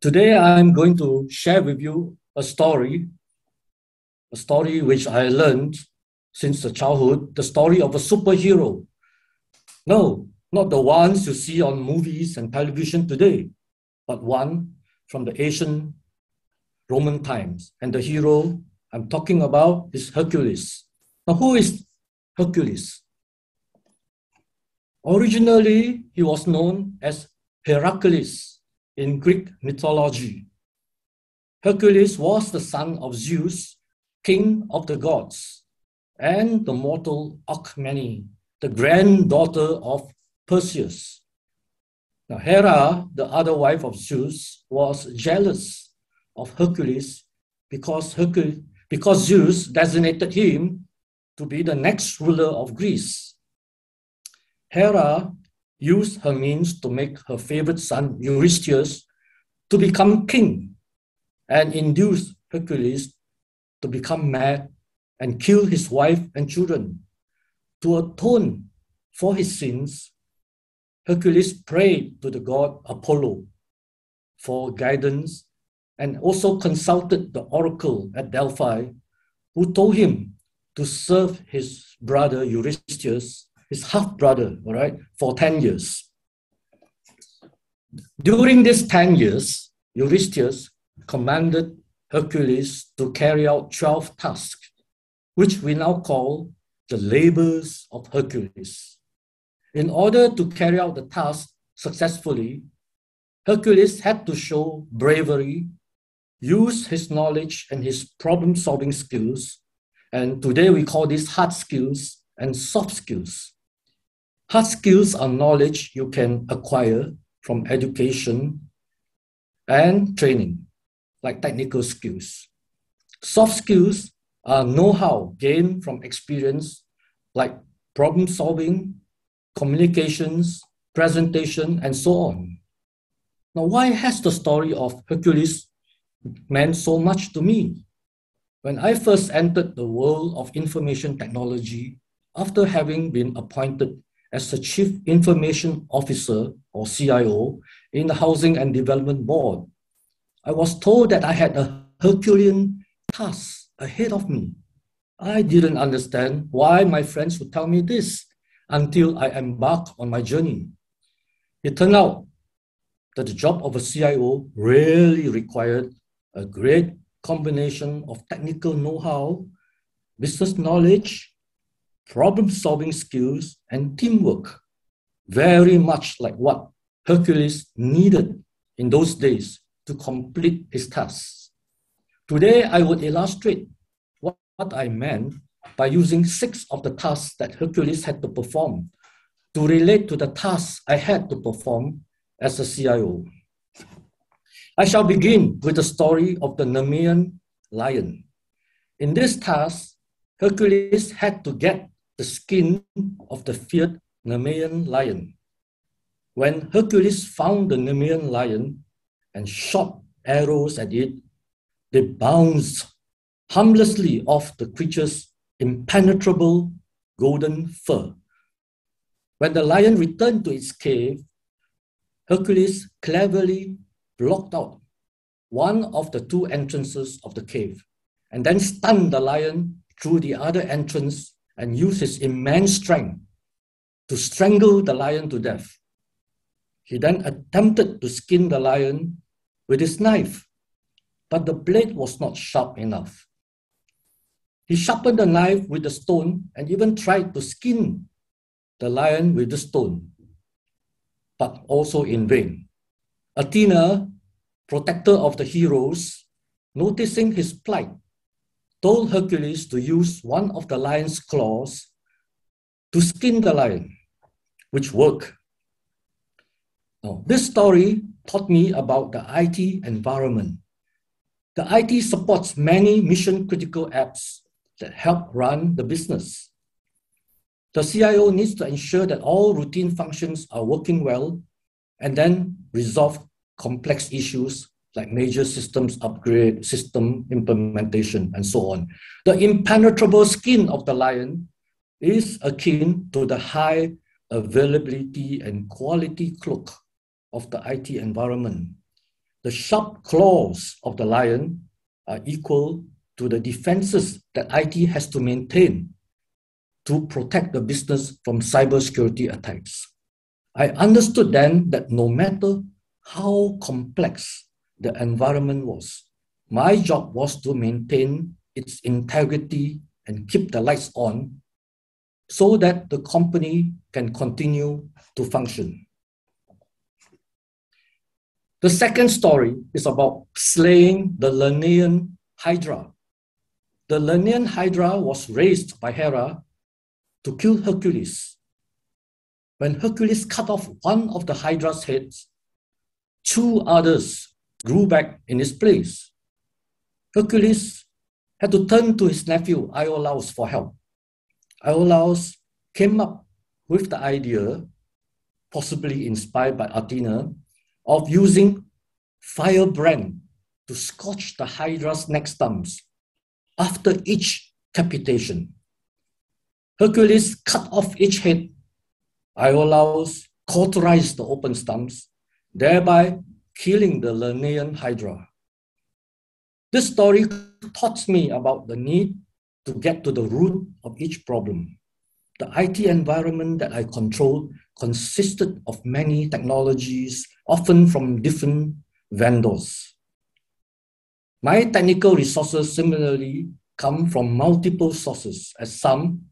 Today, I'm going to share with you a story, a story which I learned since the childhood, the story of a superhero. No, not the ones you see on movies and television today, but one from the ancient Roman times. And the hero I'm talking about is Hercules. Now, who is Hercules? Originally, he was known as Heracles in Greek mythology. Hercules was the son of Zeus, king of the gods, and the mortal Alcmene, the granddaughter of Perseus. Now, Hera, the other wife of Zeus, was jealous of Hercules because, Hercules, because Zeus designated him to be the next ruler of Greece. Hera used her means to make her favorite son, Eurystheus, to become king and induce Hercules to become mad and kill his wife and children. To atone for his sins, Hercules prayed to the god Apollo for guidance and also consulted the oracle at Delphi, who told him to serve his brother Eurystheus his half brother, all right, for 10 years. During these 10 years, Eurystheus commanded Hercules to carry out 12 tasks, which we now call the labors of Hercules. In order to carry out the task successfully, Hercules had to show bravery, use his knowledge and his problem solving skills, and today we call these hard skills and soft skills. Hard skills are knowledge you can acquire from education and training, like technical skills. Soft skills are know-how gained from experience, like problem solving, communications, presentation, and so on. Now, why has the story of Hercules meant so much to me? When I first entered the world of information technology, after having been appointed as the Chief Information Officer or CIO in the Housing and Development Board. I was told that I had a Herculean task ahead of me. I didn't understand why my friends would tell me this until I embarked on my journey. It turned out that the job of a CIO really required a great combination of technical know how, business knowledge, problem solving skills, and teamwork, very much like what Hercules needed in those days to complete his tasks. Today, I would illustrate what, what I meant by using six of the tasks that Hercules had to perform to relate to the tasks I had to perform as a CIO. I shall begin with the story of the Nemean lion. In this task, Hercules had to get the skin of the feared Nemean lion. When Hercules found the Nemean lion and shot arrows at it, they bounced harmlessly off the creature's impenetrable golden fur. When the lion returned to its cave, Hercules cleverly blocked out one of the two entrances of the cave and then stunned the lion through the other entrance and used his immense strength to strangle the lion to death. He then attempted to skin the lion with his knife, but the blade was not sharp enough. He sharpened the knife with the stone and even tried to skin the lion with the stone, but also in vain. Athena, protector of the heroes, noticing his plight, told Hercules to use one of the lion's claws to skin the lion, which worked. Now, this story taught me about the IT environment. The IT supports many mission critical apps that help run the business. The CIO needs to ensure that all routine functions are working well and then resolve complex issues like major systems upgrade, system implementation, and so on. The impenetrable skin of the lion is akin to the high availability and quality cloak of the IT environment. The sharp claws of the lion are equal to the defenses that IT has to maintain to protect the business from cybersecurity attacks. I understood then that no matter how complex the environment was, my job was to maintain its integrity and keep the lights on so that the company can continue to function. The second story is about slaying the Lernaean Hydra. The Lernaean Hydra was raised by Hera to kill Hercules. When Hercules cut off one of the Hydra's heads, two others grew back in its place. Hercules had to turn to his nephew Iolaus for help. Iolaus came up with the idea, possibly inspired by Athena, of using firebrand to scorch the Hydra's neck stumps after each capitation. Hercules cut off each head. Iolaus cauterized the open stumps, thereby killing the Lernaean Hydra. This story taught me about the need to get to the root of each problem. The IT environment that I controlled consisted of many technologies, often from different vendors. My technical resources similarly come from multiple sources, as some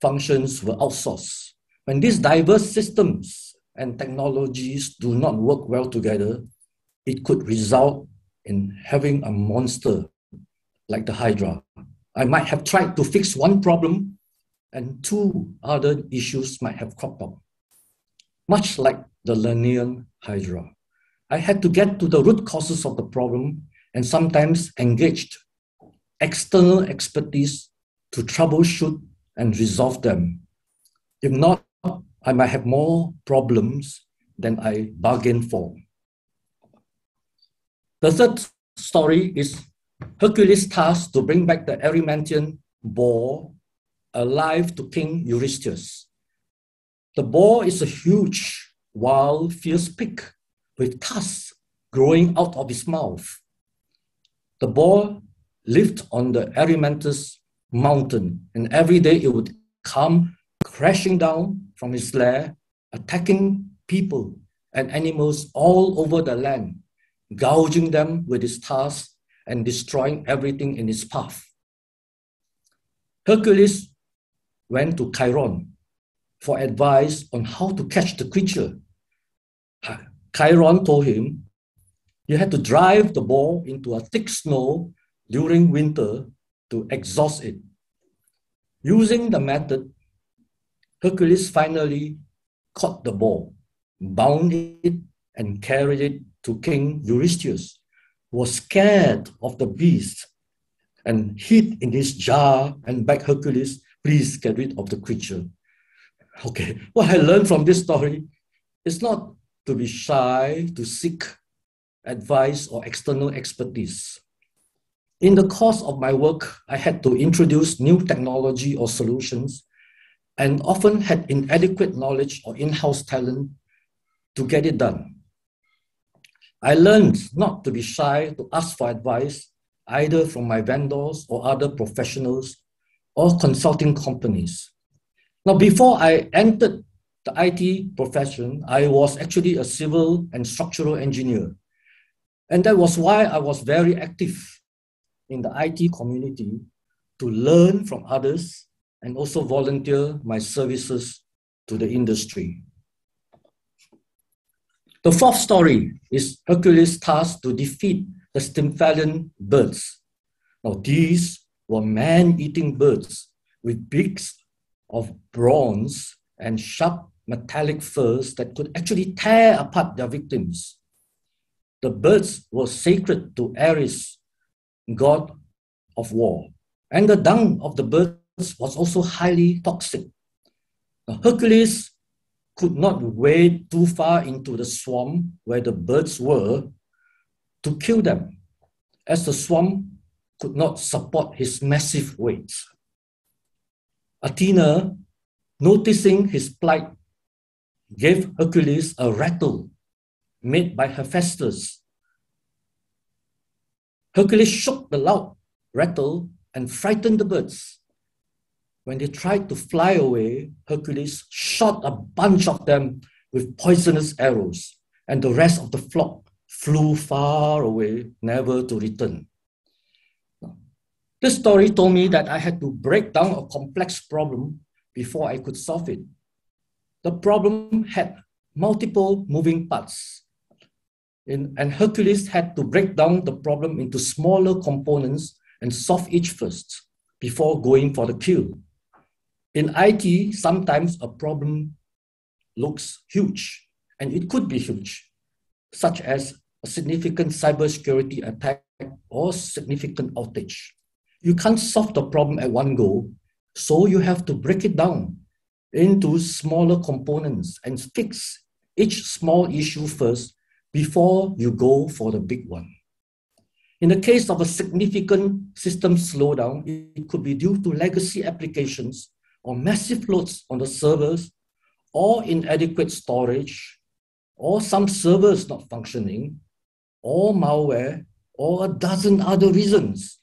functions were outsourced. When these diverse systems and technologies do not work well together, it could result in having a monster like the Hydra. I might have tried to fix one problem and two other issues might have cropped up. Much like the Lernaean Hydra. I had to get to the root causes of the problem and sometimes engaged external expertise to troubleshoot and resolve them. If not, I might have more problems than I bargained for. The third story is Hercules' task to bring back the Erymanthean boar alive to King Eurystheus. The boar is a huge, wild, fierce pig with tusks growing out of his mouth. The boar lived on the Erymanthus mountain, and every day it would come crashing down from his lair, attacking people and animals all over the land, gouging them with his tusks and destroying everything in his path. Hercules went to Chiron for advice on how to catch the creature. Chiron told him, you had to drive the ball into a thick snow during winter to exhaust it. Using the method, Hercules finally caught the ball, bound it, and carried it to King Eurystheus, was scared of the beast and hid in his jar and begged Hercules, please get rid of the creature. Okay, what I learned from this story is not to be shy to seek advice or external expertise. In the course of my work, I had to introduce new technology or solutions and often had inadequate knowledge or in-house talent to get it done. I learned not to be shy to ask for advice either from my vendors or other professionals or consulting companies. Now, before I entered the IT profession, I was actually a civil and structural engineer. And that was why I was very active in the IT community to learn from others and also volunteer my services to the industry. The fourth story is Hercules' task to defeat the Stymphalian birds. Now, these were man eating birds with beaks of bronze and sharp metallic furs that could actually tear apart their victims. The birds were sacred to Ares, god of war. And the dung of the birds was also highly toxic. Now, Hercules could not wade too far into the swamp where the birds were to kill them, as the swamp could not support his massive weight. Athena, noticing his plight, gave Hercules a rattle made by Hephaestus Hercules shook the loud rattle and frightened the birds. When they tried to fly away, Hercules shot a bunch of them with poisonous arrows, and the rest of the flock flew far away, never to return. This story told me that I had to break down a complex problem before I could solve it. The problem had multiple moving parts, in, and Hercules had to break down the problem into smaller components and solve each first before going for the kill. In IT, sometimes a problem looks huge, and it could be huge, such as a significant cybersecurity attack or significant outage. You can't solve the problem at one go, so you have to break it down into smaller components and fix each small issue first before you go for the big one. In the case of a significant system slowdown, it could be due to legacy applications or massive loads on the servers or inadequate storage or some servers not functioning or malware or a dozen other reasons.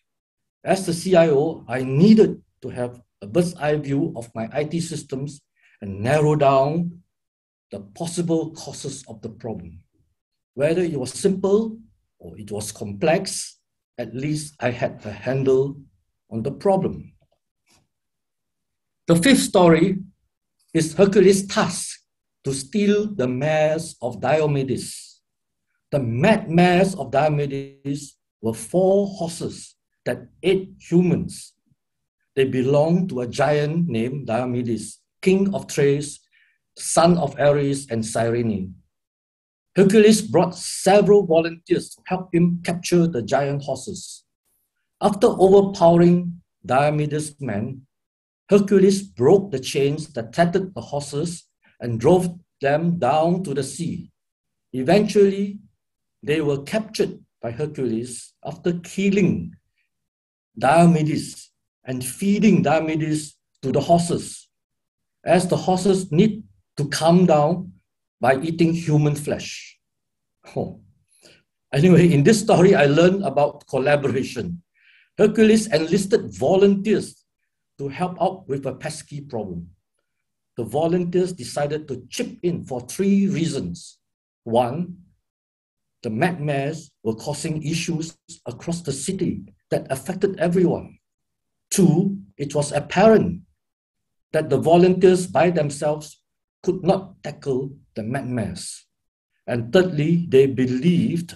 As the CIO, I needed to have a bird's eye view of my IT systems and narrow down the possible causes of the problem. Whether it was simple or it was complex, at least I had a handle on the problem. The fifth story is Hercules' task to steal the mares of Diomedes. The mad mares of Diomedes were four horses that ate humans. They belonged to a giant named Diomedes, king of Thrace, son of Ares and Cyrene. Hercules brought several volunteers to help him capture the giant horses. After overpowering Diomedes' men, Hercules broke the chains that tethered the horses and drove them down to the sea. Eventually, they were captured by Hercules after killing Diomedes and feeding Diomedes to the horses, as the horses need to calm down by eating human flesh. Oh. Anyway, in this story, I learned about collaboration. Hercules enlisted volunteers to help out with a pesky problem. The volunteers decided to chip in for three reasons. One, the mares were causing issues across the city that affected everyone. Two, it was apparent that the volunteers by themselves could not tackle the mares. And thirdly, they believed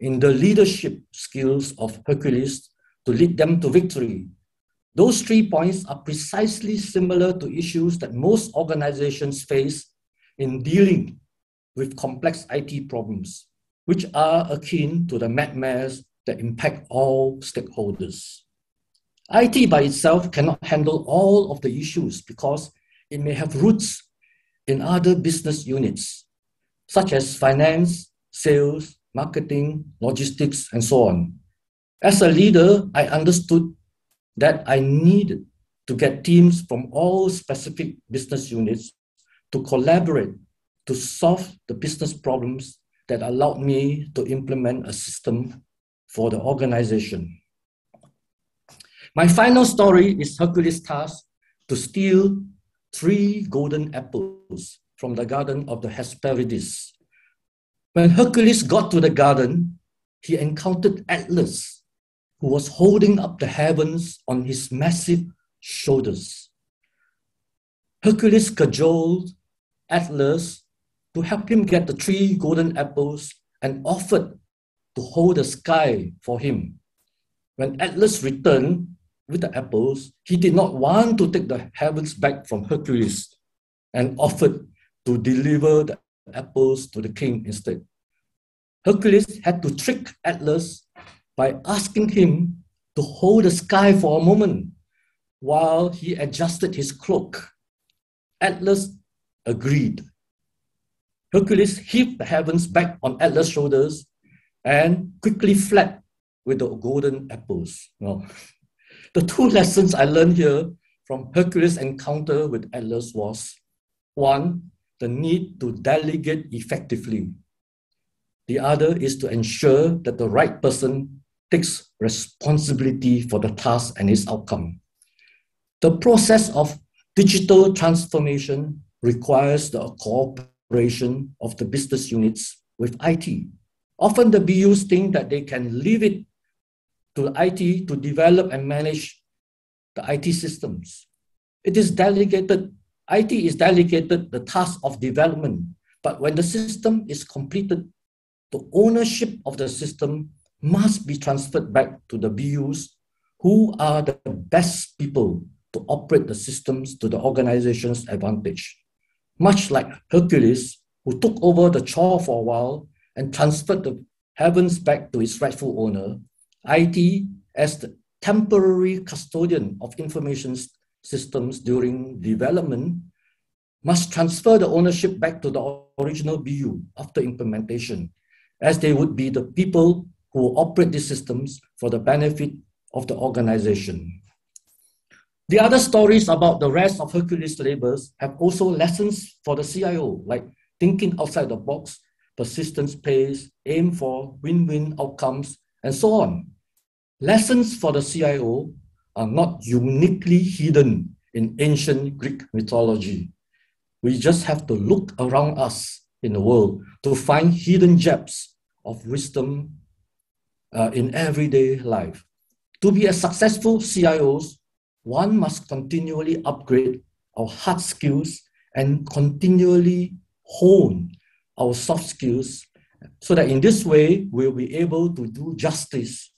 in the leadership skills of Hercules to lead them to victory. Those three points are precisely similar to issues that most organizations face in dealing with complex IT problems, which are akin to the nightmares that impact all stakeholders. IT by itself cannot handle all of the issues because it may have roots in other business units, such as finance, sales, marketing, logistics, and so on. As a leader, I understood that I needed to get teams from all specific business units to collaborate to solve the business problems that allowed me to implement a system for the organization. My final story is Hercules' task to steal three golden apples from the garden of the Hesperides. When Hercules got to the garden, he encountered Atlas, who was holding up the heavens on his massive shoulders. Hercules cajoled Atlas to help him get the three golden apples and offered to hold the sky for him. When Atlas returned with the apples, he did not want to take the heavens back from Hercules and offered to deliver the apples to the king instead. Hercules had to trick Atlas by asking him to hold the sky for a moment while he adjusted his cloak. Atlas agreed. Hercules heaved the heavens back on Atlas' shoulders and quickly fled with the golden apples. Well, the two lessons I learned here from Hercules' encounter with Atlas was one, the need to delegate effectively. The other is to ensure that the right person takes responsibility for the task and its outcome. The process of digital transformation requires the cooperation of the business units with IT. Often the BUs think that they can leave it to IT to develop and manage the IT systems. It is delegated, IT is delegated the task of development, but when the system is completed, the ownership of the system must be transferred back to the BUs who are the best people to operate the systems to the organization's advantage. Much like Hercules, who took over the chore for a while and transferred the heavens back to its rightful owner, IT, as the temporary custodian of information systems during development, must transfer the ownership back to the original BU after implementation, as they would be the people who operate these systems for the benefit of the organization. The other stories about the rest of Hercules labors have also lessons for the CIO, like thinking outside the box, persistence pays, aim for win-win outcomes, and so on. Lessons for the CIO are not uniquely hidden in ancient Greek mythology. We just have to look around us in the world to find hidden gems of wisdom uh, in everyday life. To be a successful CIOs, one must continually upgrade our hard skills and continually hone our soft skills so that in this way we'll be able to do justice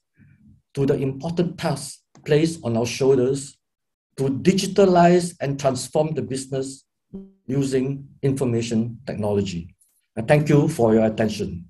to the important tasks placed on our shoulders to digitalize and transform the business using information technology. I thank you for your attention.